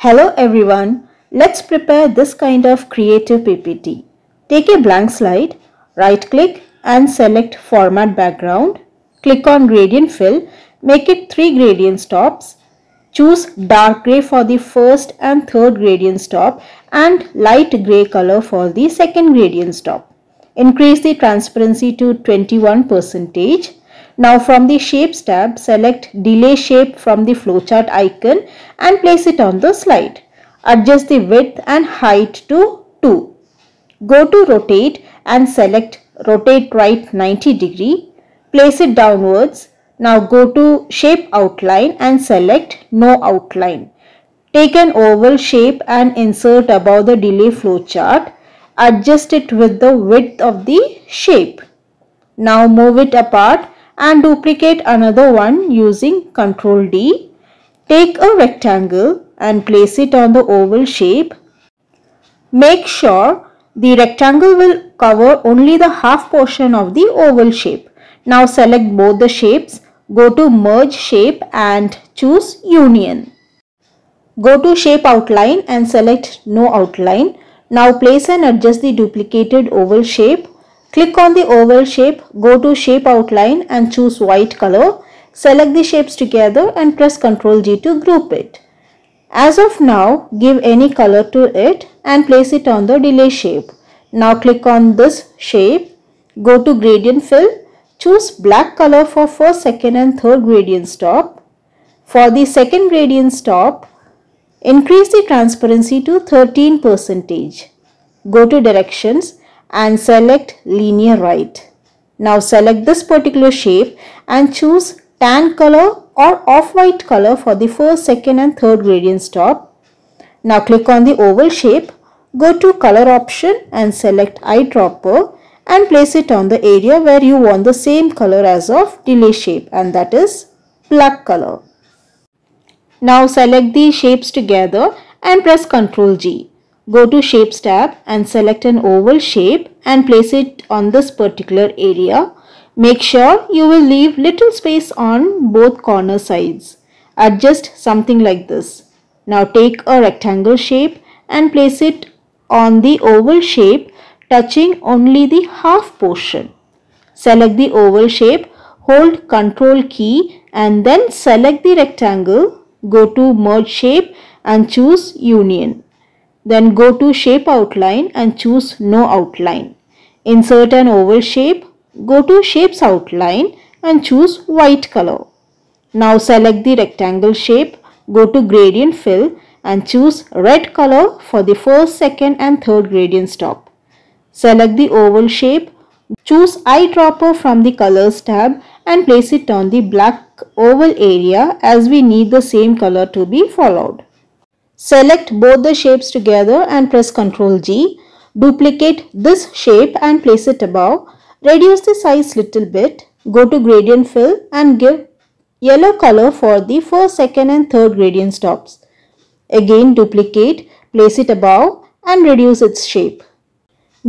Hello everyone, let's prepare this kind of creative PPT. Take a blank slide, right click and select format background. Click on gradient fill, make it 3 gradient stops. Choose dark gray for the first and third gradient stop and light gray color for the second gradient stop. Increase the transparency to 21 percentage now from the Shapes tab, select Delay Shape from the flowchart icon and place it on the slide. Adjust the width and height to 2. Go to Rotate and select Rotate Right 90 degree. Place it downwards. Now go to Shape Outline and select No Outline. Take an oval shape and insert above the delay flowchart. Adjust it with the width of the shape. Now move it apart and duplicate another one using Ctrl D. Take a rectangle and place it on the oval shape. Make sure the rectangle will cover only the half portion of the oval shape. Now select both the shapes, go to merge shape and choose union. Go to shape outline and select no outline. Now place and adjust the duplicated oval shape Click on the oval shape, go to shape outline and choose white color. Select the shapes together and press Ctrl G to group it. As of now, give any color to it and place it on the delay shape. Now click on this shape, go to gradient fill, choose black color for first, second and third gradient stop. For the second gradient stop, increase the transparency to 13 percentage. Go to directions and select linear right. Now select this particular shape and choose tan color or off-white color for the first, second and third gradient stop. Now click on the oval shape, go to color option and select eyedropper and place it on the area where you want the same color as of delay shape and that is black color. Now select the shapes together and press Ctrl G. Go to Shapes tab and select an oval shape and place it on this particular area. Make sure you will leave little space on both corner sides. Adjust something like this. Now take a rectangle shape and place it on the oval shape touching only the half portion. Select the oval shape, hold Ctrl key and then select the rectangle, go to merge shape and choose union. Then go to shape outline and choose no outline. Insert an oval shape, go to shapes outline and choose white color. Now select the rectangle shape, go to gradient fill and choose red color for the first, second and third gradient stop. Select the oval shape, choose eyedropper from the colors tab and place it on the black oval area as we need the same color to be followed. Select both the shapes together and press Ctrl G. Duplicate this shape and place it above. Reduce the size little bit. Go to gradient fill and give yellow color for the first, second and third gradient stops. Again duplicate, place it above and reduce its shape.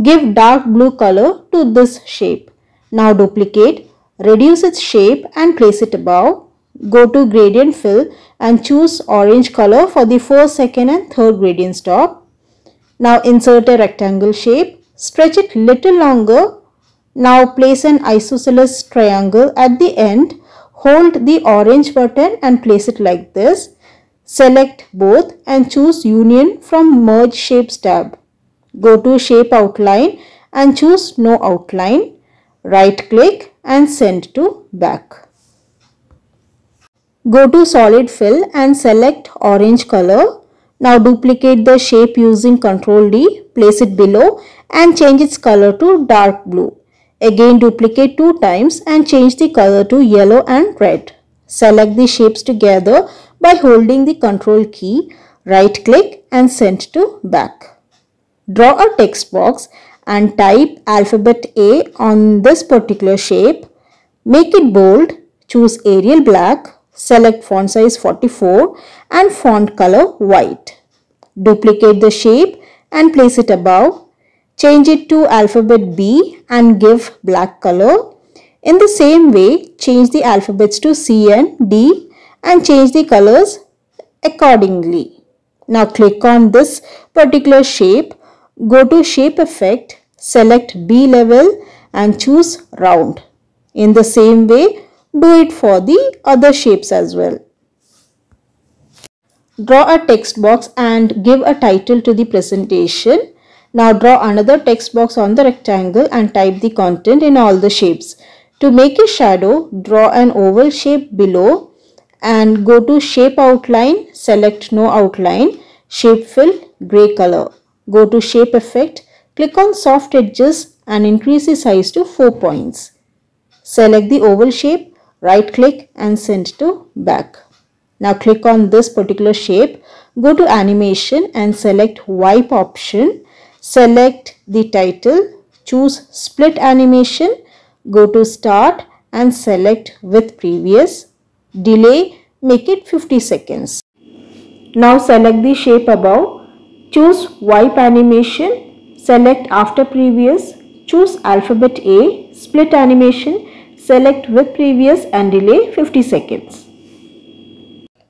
Give dark blue color to this shape. Now duplicate, reduce its shape and place it above. Go to gradient fill and choose orange color for the first, second and third gradient stop. Now insert a rectangle shape, stretch it little longer. Now place an isosceles triangle at the end. Hold the orange button and place it like this. Select both and choose union from merge shapes tab. Go to shape outline and choose no outline. Right click and send to back. Go to solid fill and select orange color. Now duplicate the shape using Ctrl D, place it below and change its color to dark blue. Again duplicate two times and change the color to yellow and red. Select the shapes together by holding the Ctrl key, right click and send to back. Draw a text box and type alphabet A on this particular shape. Make it bold, choose Arial black Select font size 44 and font color white. Duplicate the shape and place it above. Change it to alphabet B and give black color. In the same way, change the alphabets to C and D and change the colors accordingly. Now click on this particular shape. Go to shape effect, select Bevel and choose round. In the same way, do it for the other shapes as well. Draw a text box and give a title to the presentation. Now draw another text box on the rectangle and type the content in all the shapes. To make a shadow, draw an oval shape below and go to shape outline, select no outline, shape fill, gray color. Go to shape effect, click on soft edges and increase the size to 4 points. Select the oval shape, right click and send to back. Now click on this particular shape, go to animation and select wipe option. Select the title, choose split animation, go to start and select with previous. Delay, make it 50 seconds. Now select the shape above, choose wipe animation, select after previous, choose alphabet A, split animation, select with previous and delay 50 seconds.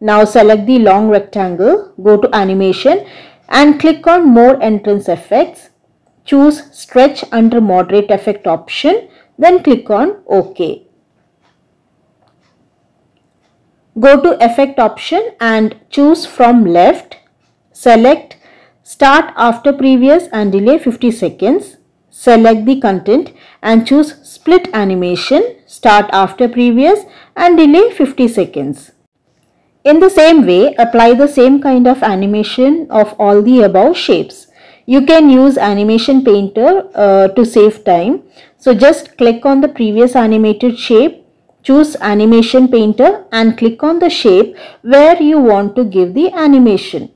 Now select the long rectangle, go to animation and click on more entrance effects. Choose stretch under moderate effect option, then click on OK. Go to effect option and choose from left. Select start after previous and delay 50 seconds. Select the content and choose split animation, start after previous and delay 50 seconds. In the same way, apply the same kind of animation of all the above shapes. You can use animation painter uh, to save time. So just click on the previous animated shape, choose animation painter and click on the shape where you want to give the animation.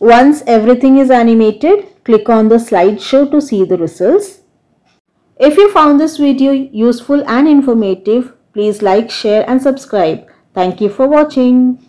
Once everything is animated, click on the slideshow to see the results. If you found this video useful and informative, please like, share and subscribe. Thank you for watching.